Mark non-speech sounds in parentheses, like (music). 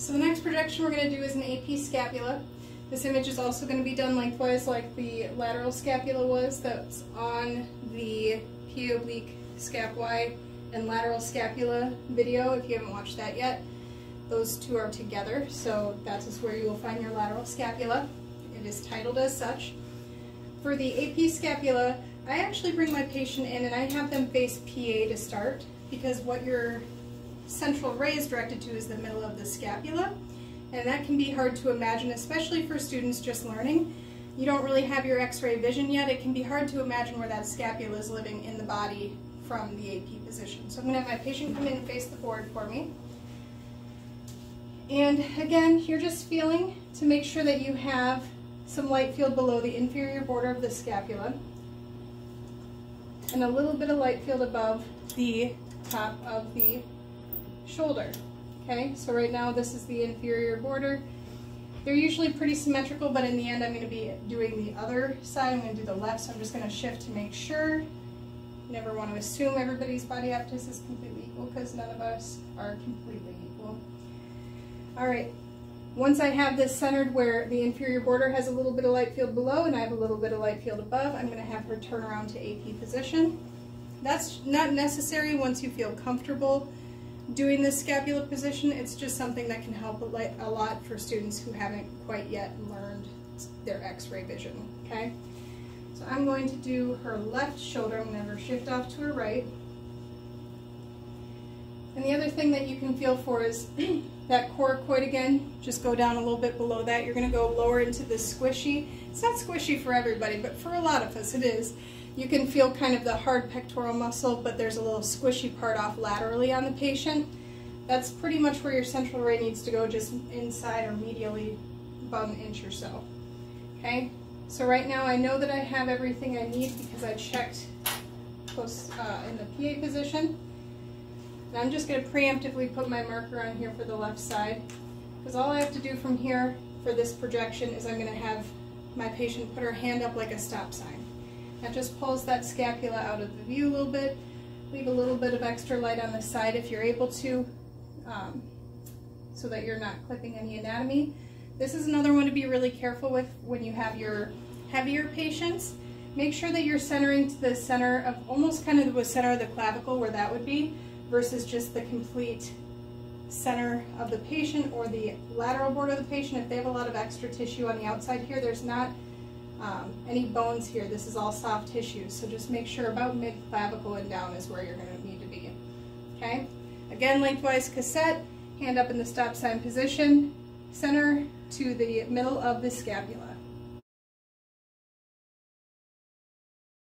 So the next projection we're going to do is an AP scapula. This image is also going to be done lengthwise like the lateral scapula was that's on the PA oblique scap Y and lateral scapula video if you haven't watched that yet. Those two are together, so that is where you will find your lateral scapula. It is titled as such. For the AP scapula, I actually bring my patient in and I have them face PA to start because what your central ray is directed to is the middle of the scapula and that can be hard to imagine, especially for students just learning. You don't really have your x-ray vision yet. It can be hard to imagine where that scapula is living in the body from the AP position. So I'm going to have my patient come in and face the board for me. And again, you're just feeling to make sure that you have some light field below the inferior border of the scapula and a little bit of light field above the top of the shoulder. Okay, so right now this is the inferior border. They're usually pretty symmetrical, but in the end I'm going to be doing the other side. I'm going to do the left, so I'm just going to shift to make sure. Never want to assume everybody's body habitus is completely equal because none of us are completely equal. All right, once I have this centered where the inferior border has a little bit of light field below and I have a little bit of light field above, I'm going to have her turn around to AP position. That's not necessary once you feel comfortable doing this scapula position. It's just something that can help a lot for students who haven't quite yet learned their x-ray vision, okay? So I'm going to do her left shoulder. I'm going to have her shift off to her right. And the other thing that you can feel for is (clears throat) that coracoid again, just go down a little bit below that. You're going to go lower into the squishy. It's not squishy for everybody, but for a lot of us it is. You can feel kind of the hard pectoral muscle, but there's a little squishy part off laterally on the patient. That's pretty much where your central ray needs to go, just inside or medially about an inch or so. Okay, so right now I know that I have everything I need because I checked close uh, in the PA position. And I'm just going to preemptively put my marker on here for the left side because all I have to do from here for this projection is I'm going to have my patient put her hand up like a stop sign. That just pulls that scapula out of the view a little bit. Leave a little bit of extra light on the side if you're able to, um, so that you're not clipping any anatomy. This is another one to be really careful with when you have your heavier patients. Make sure that you're centering to the center of, almost kind of the center of the clavicle where that would be, versus just the complete center of the patient or the lateral border of the patient. If they have a lot of extra tissue on the outside here, there's not um, any bones here, this is all soft tissue, so just make sure about mid-clavicle and down is where you're going to need to be. Okay? Again, lengthwise cassette, hand up in the stop sign position, center to the middle of the scapula.